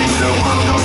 Please, no one